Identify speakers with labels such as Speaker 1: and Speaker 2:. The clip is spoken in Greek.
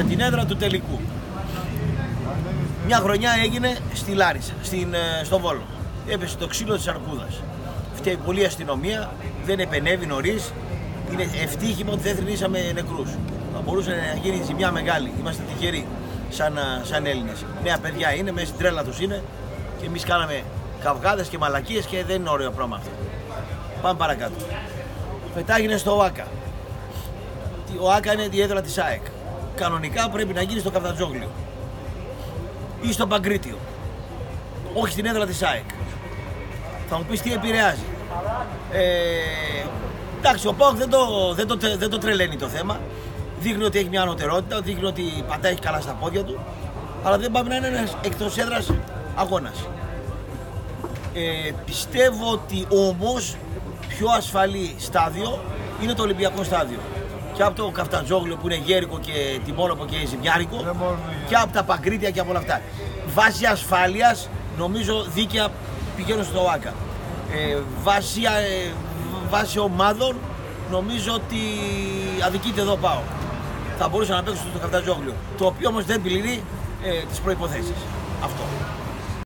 Speaker 1: για την έδρα του τελικού. Μια χρονιά έγινε στη Λάρισα, στην, ε, στο Βόλο. Έπεσε το ξύλο της Αρκούδας. Φταίει πολύ η αστυνομία, δεν επενεύει νωρίς. Είναι ευτύχημα ότι δεν θρυνήσαμε νεκρούς. Θα μπορούσε να γίνει ζημιά μεγάλη. Είμαστε τυχεροί σαν, ε, σαν Έλληνες. Νέα παιδιά είναι, μέσα στην τρέλα τους είναι και εμείς κάναμε καυγάδες και μαλακίες και δεν είναι ωραίο πράγμα αυτό. Πάμε παρακάτω. Πετάγινε στο ΟΑΚΑ. Ο ΆΚΑ είναι η έδρα της ΑΕΚ. Κανονικά πρέπει να γίνει στο Καφτατζόγλιο ή στο Παγκρίτιο. Όχι στην έδρα της ΑΕΚ. Θα μου πεις τι επηρεάζει. Ε, εντάξει, ο ΠΑΟΚ δεν το, δεν, το, δεν το τρελαίνει το θέμα. Δείχνει ότι έχει μια ανωτερότητα, δείχνει ότι πατάει καλά στα πόδια του. Αλλά δεν πάμε να είναι ένας εκτός έδρας αγώνας. Ε, πιστεύω ότι όμως πιο ασφαλή στάδιο είναι το Ολυμπιακό στάδιο. Και από το Καφτατζόγλιο που είναι γέρικο και τιμόλοπο και ζημιάρικο και από τα Παγκρίτια και από όλα αυτά. Βάσει ασφάλειας νομίζω δίκαια πηγαίνω στο ΆΚΑ. Ε, βάσει, ε, βάσει ομάδων νομίζω ότι αδικείται εδώ πάω. Θα μπορούσα να παίξω στο Καφτατζόγλιο. Το οποίο όμως δεν πληρεί ε, τις προϋποθέσεις. Αυτό.